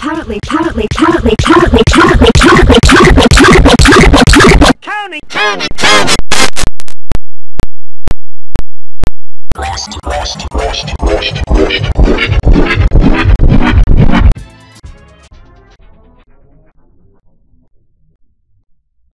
Apparently, apparently, apparently, apparently, apparently, apparently, currently, currently, currently, currently, Rest, rest,